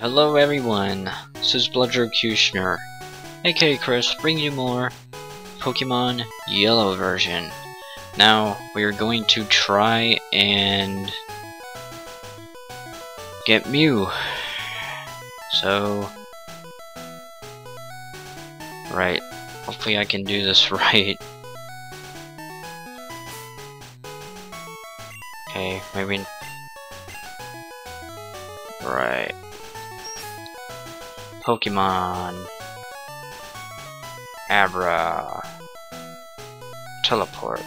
Hello everyone, this is Bloodrocutioner, aka Chris, bringing you more Pokemon Yellow version. Now, we are going to try and get Mew. So, right, hopefully I can do this right. Okay, maybe... Right. Pokemon. Abra. Teleport.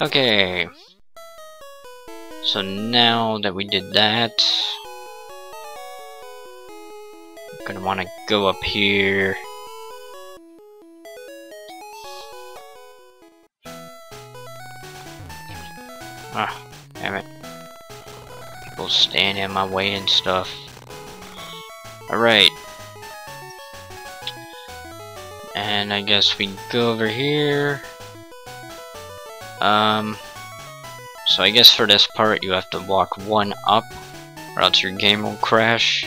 Okay. So now that we did that, I'm gonna want to go up here. Stand in my way and stuff. Alright. And I guess we go over here. Um, so I guess for this part you have to walk one up or else your game will crash.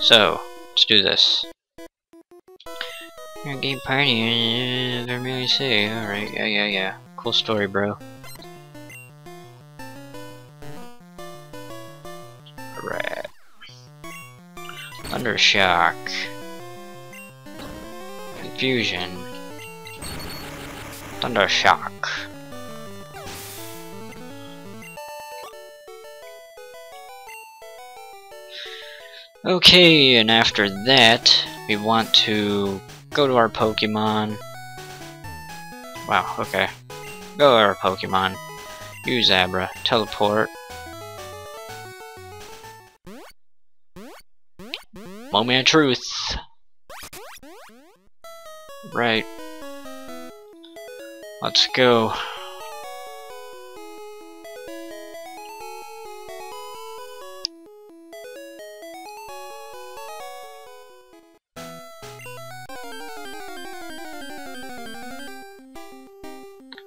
So, let's do this. Your game party, uh, I really say. Alright, yeah, yeah, yeah. Cool story, bro. Alright. Thundershock. Confusion. Thundershock. Okay, and after that, we want to go to our Pokemon. Wow, okay. Go to our Pokemon. Use Abra. Teleport. Moment of truth. Right. Let's go.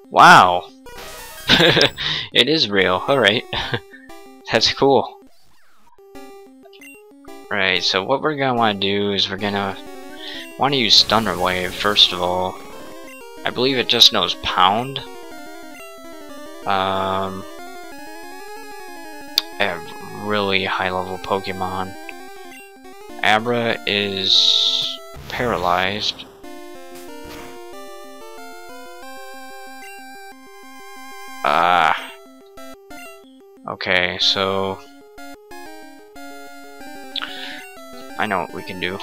Wow. it is real. Alright. That's cool. So what we're gonna want to do is we're gonna want to use Thunder Wave first of all. I believe it just knows Pound. Um, I have really high level Pokemon. Abra is paralyzed. Ah. okay, so I know what we can do.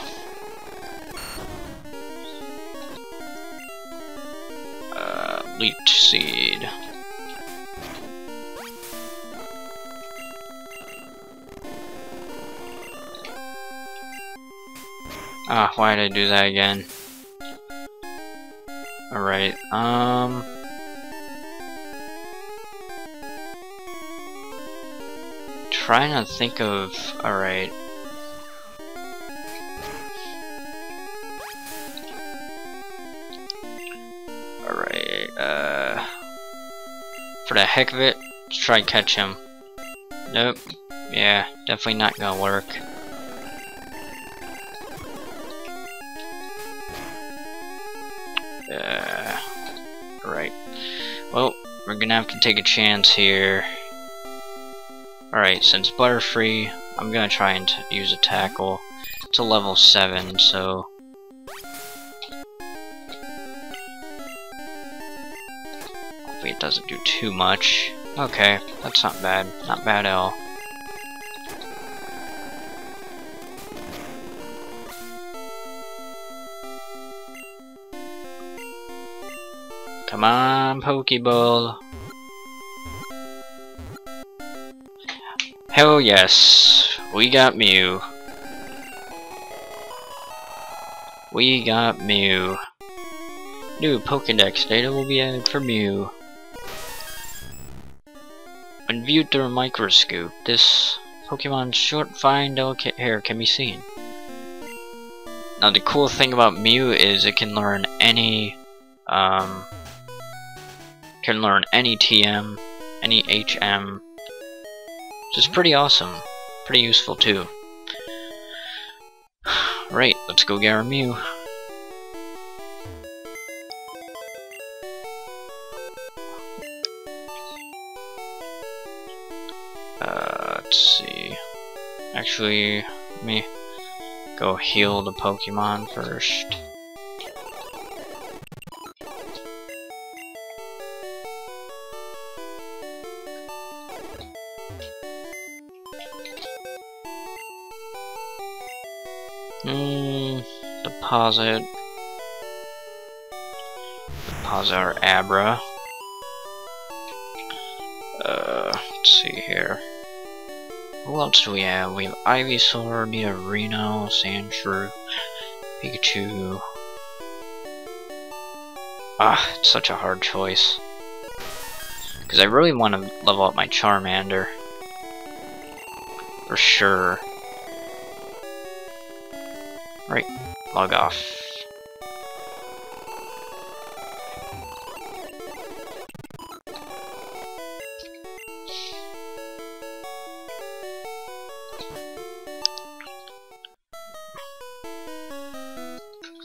Uh, leech seed. Ah, why did I do that again? Alright, um... Trying to think of... Alright. For the heck of it, let's try and catch him. Nope. Yeah, definitely not gonna work. Uh, right. Well, we're gonna have to take a chance here. Alright, since Butterfree, I'm gonna try and use a tackle. It's a level 7, so... doesn't do too much. Okay, that's not bad. Not bad at all. Come on, Pokeball. Hell yes, we got Mew. We got Mew. New Pokedex data will be added for Mew. When viewed through a microscope, this Pokemon's short, fine, delicate hair can be seen. Now the cool thing about Mew is it can learn any um, can learn any TM, any HM, which is pretty awesome. Pretty useful too. Right, let's go get our Mew. Actually, let me go heal the Pokemon first. Hmm, deposit. Deposit our Abra. Who else do we have? We have Ivysaur, Nidorino, Sandshrew, Pikachu. Ah, it's such a hard choice. Because I really want to level up my Charmander. For sure. Right, log off.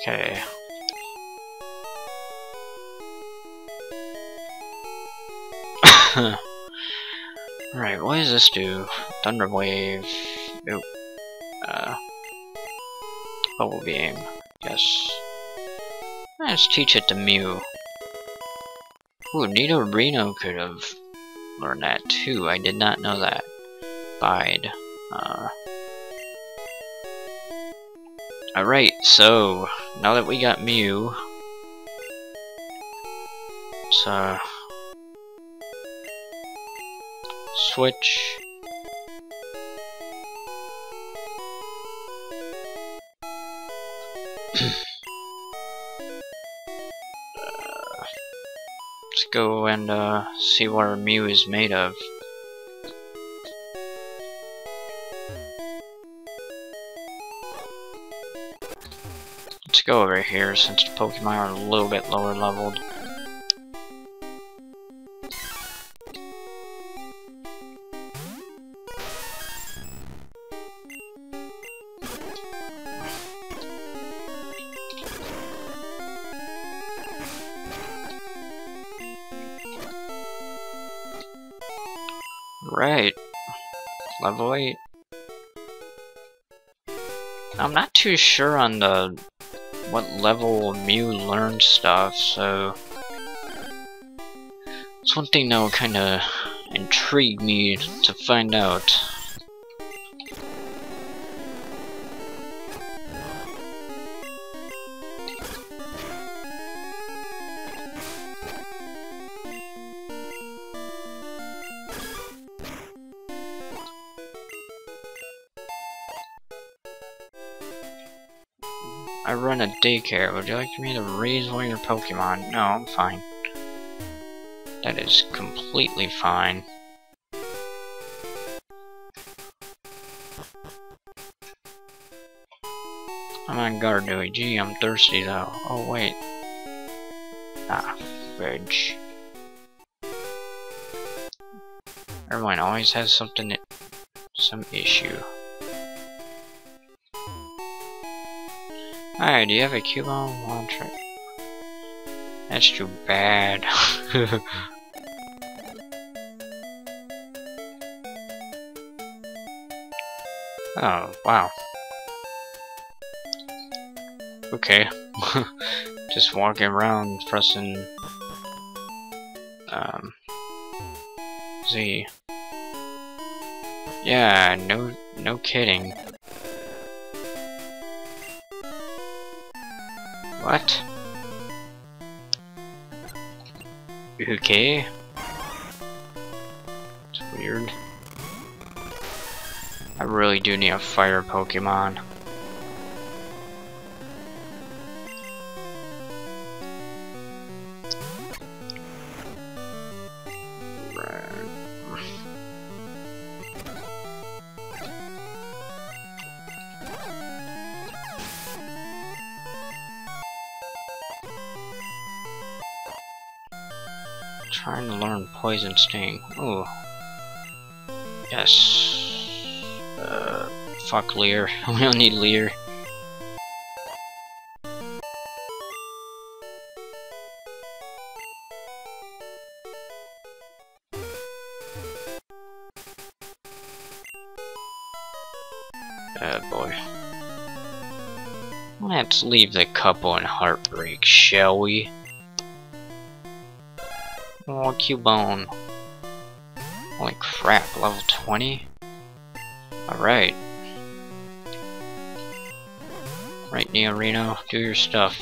Okay. Alright, what does this do? Thunder Wave. Oop. Uh. Bubble Beam. Yes. Let's teach it to Mew. Ooh, Nidorino could have learned that too. I did not know that. Bide. Uh. Alright, so now that we got Mew, let's uh switch. Uh, let's go and uh, see what our Mew is made of. Over here since the Pokemon are a little bit lower leveled. Right. Level 8. I'm not too sure on the what level Mew learns stuff, so it's one thing that will kinda intrigue me to find out. Daycare. Would you like me to raise one of your Pokemon? No, I'm fine. That is completely fine. I'm on guard, Dewey. Gee, I'm thirsty though. Oh, wait. Ah, fridge. Everyone always has something, some issue. Alright, do you have a cube Cubone launcher? That's too bad. oh, wow. Okay. Just walking around pressing um Z. Yeah, no no kidding. What? Okay. It's weird. I really do need a fire Pokemon. Poison Sting. Ooh. Yes. Uh, fuck Leer. we don't need Leer. Boy. Let's leave the couple in heartbreak, shall we? Oh, Cubone. Holy crap, level 20? Alright. Right, Nidorino, do your stuff.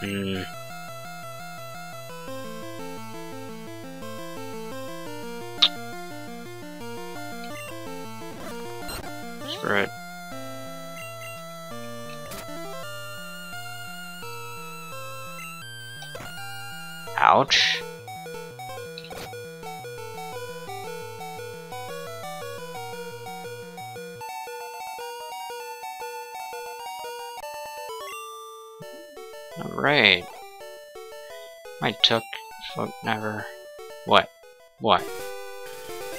Hmm. It. Ouch. Alright. I took fuck never what? What?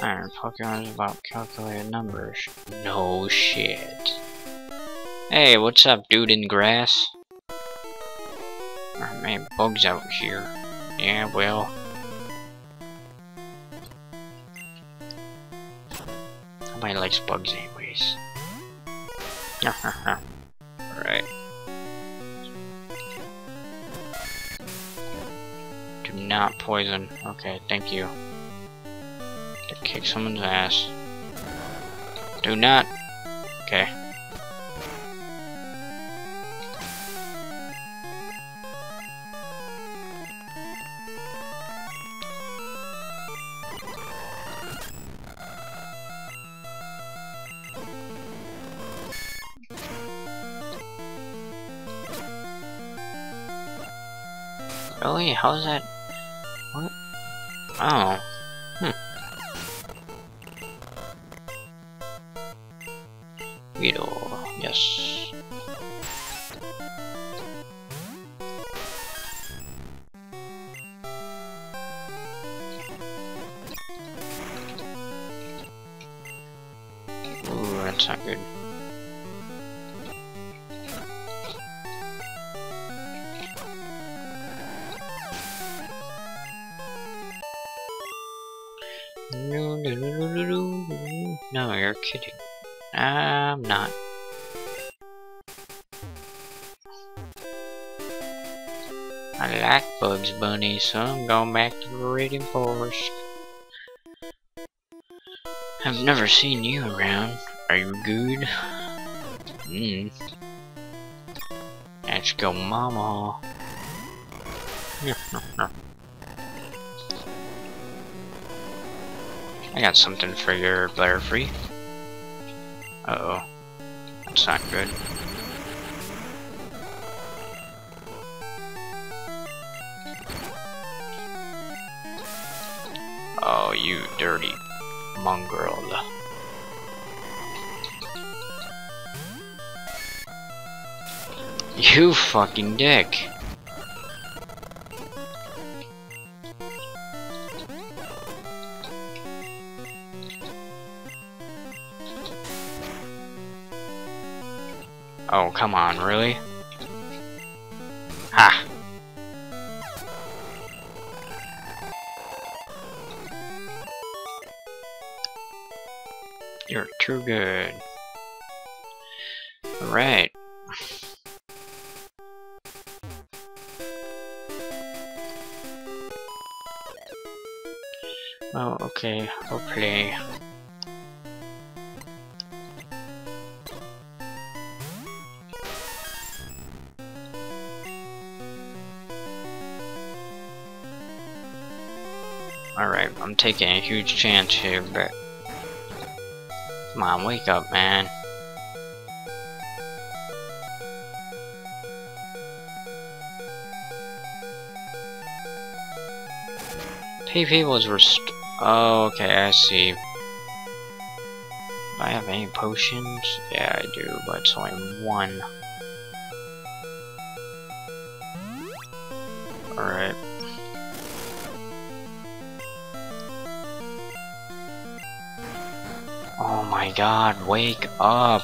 Iron Pokemon is about calculated numbers. No shit. Hey, what's up, dude in grass? Oh, man, bugs out here. Yeah, well. Nobody likes bugs anyways. Alright. Do not poison. Okay, thank you. Kick someone's ass. Do not. Okay. Really? How's that? What? Oh. Guido. Yes. I like Bugs Bunny, so I'm going back to the Viridian Forest. I've never seen you around. Are you good? Hmm. Let's go, Mama. I got something for your Butterfree. Uh oh. That's not good. You dirty mongrel. You fucking dick. Oh, come on, really? Ha! Too good. Alright. Oh, okay, I'll play. Alright, I'm taking a huge chance here, but... On, wake up, man. PP was rest- Oh, okay, I see. Do I have any potions? Yeah, I do, but it's only one. Alright. God, wake up!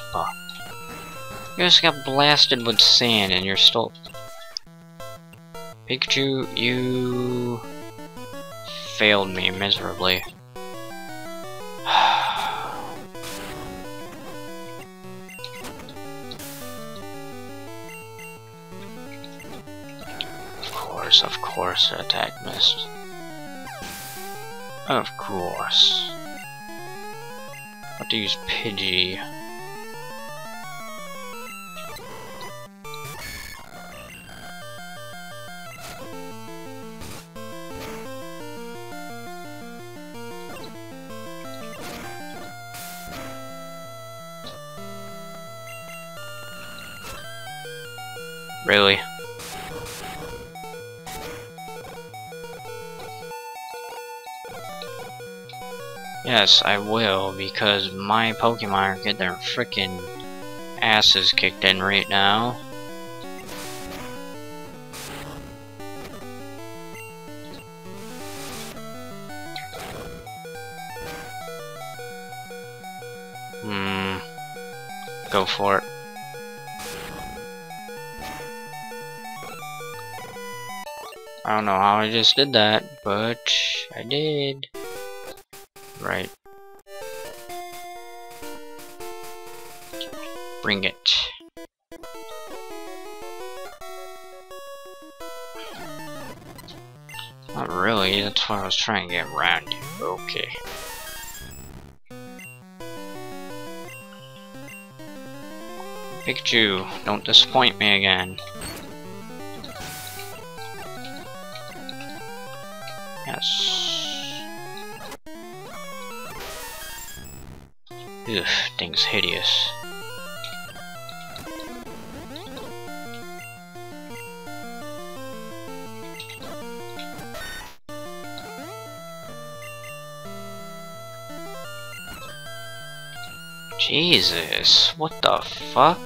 You just got blasted with sand and you're still... Pikachu, you... failed me miserably. of course, of course, attack missed. Of course. Have to use Pidgey. Yes, I will, because my Pokemon are getting their freaking asses kicked in right now. Hmm. Go for it. I don't know how I just did that, but I did. Right. Bring it. Not really, that's why I was trying to get around you. Okay. Pikachu, don't disappoint me again. Yes. Ugh, thing's hideous. Jesus, what the fuck?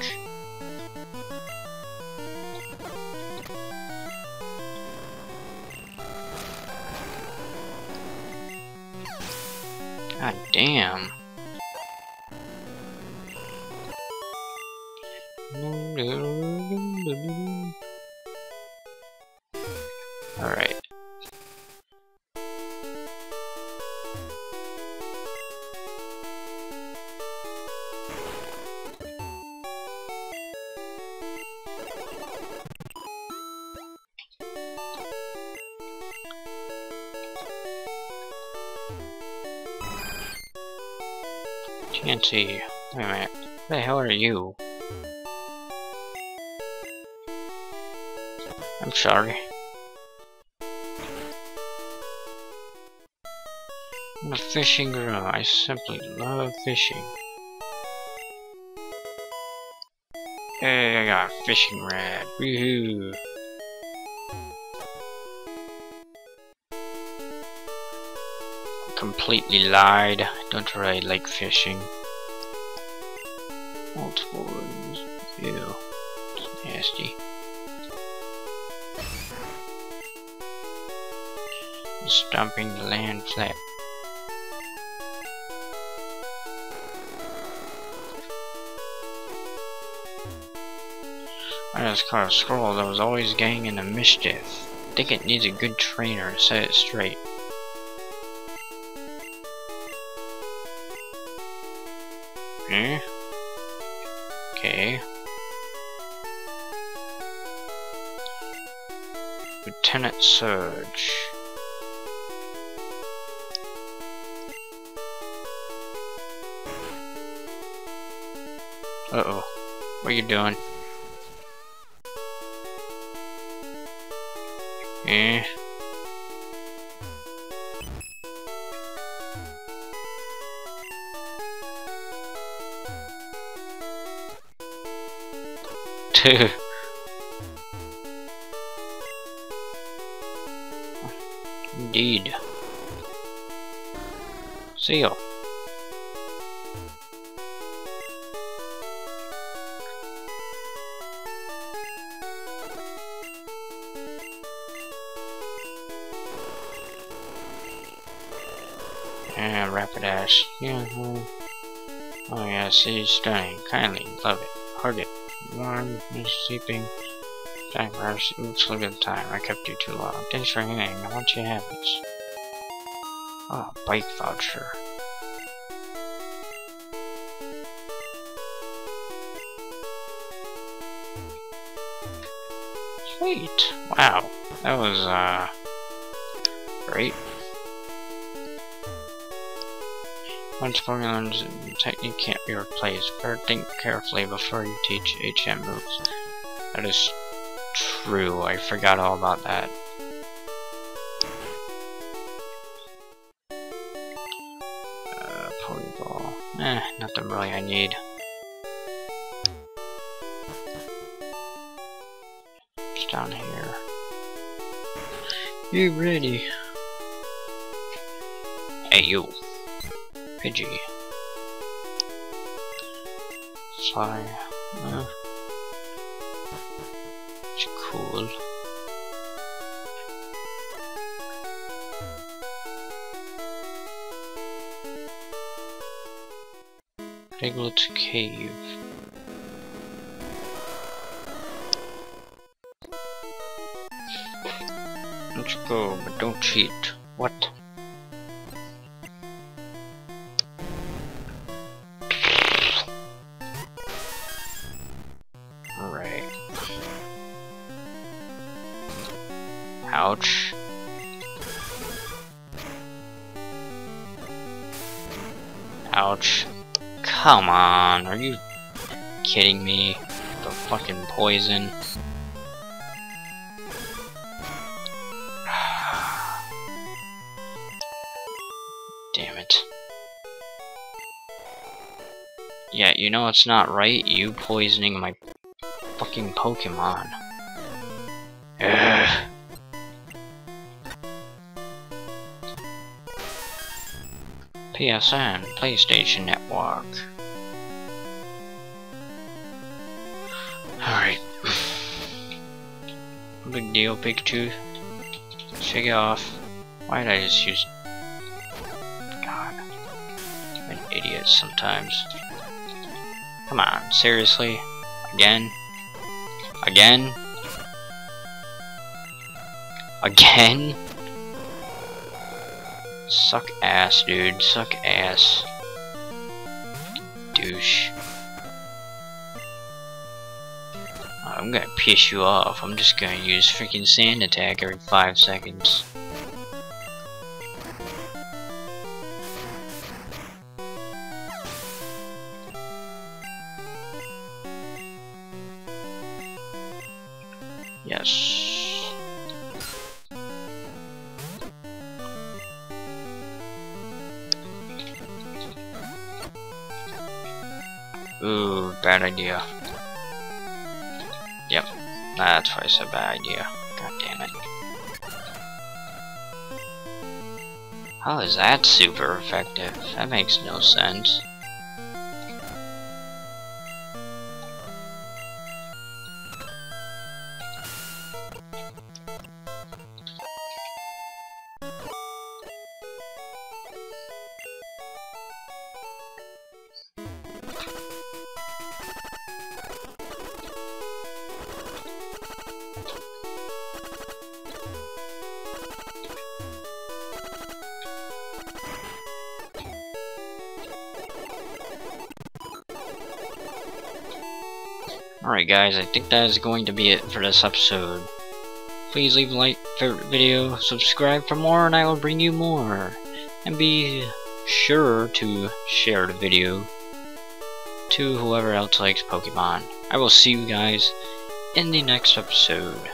God damn. Alright. Chansey, wait a minute. What the hell are you? Sorry. I'm a fishing girl. I simply love fishing. Hey, I got a fishing rod. Woohoo! Completely lied. Don't really like fishing. Multiple rooms. Ew. Nasty. Stomping the land flat. I just caught a squirrel that was always getting into mischief. think it needs a good trainer to set it straight. Hmm? Okay. Lieutenant Surge. Uh-oh. What are you doing? Eh. Indeed. See And Rapidash. Yeah. Oh yeah, see, stunning. Kindly love it. Hug it. Warm is sleeping. Time for Oops, look at the time. I kept you too long. Thanks for hanging. I want you to have this. Oh, bike voucher. Sweet. Wow. That was, uh, great. Once formulas technique can't be replaced, better think carefully before you teach HM moves. That is true, I forgot all about that. Uh, Pokeball. Eh, nothing really I need. It's down here. You ready? Hey you. Pidgey. Fly. Uh, it's cool. Diglett Cave. Let's go, but don't cheat. What? Come on, are you kidding me? The fucking poison. Damn it. Yeah, you know it's not right, you poisoning my fucking Pokemon. Ugh. PSN, PlayStation Network. Alright. Big deal, Pikachu. Shake it off. Why did I just use... God. I'm an idiot sometimes. Come on, seriously? Again? Again? Again? Suck ass, dude. Suck ass. Douche. I'm gonna piss you off. I'm just gonna use freaking sand attack every five seconds. Yes. Ooh, bad idea. That's why a bad idea. God damn it. How is that super effective? That makes no sense. Alright guys, I think that is going to be it for this episode. Please leave a like, favorite video, subscribe for more, and I will bring you more. And be sure to share the video to whoever else likes Pokemon. I will see you guys in the next episode.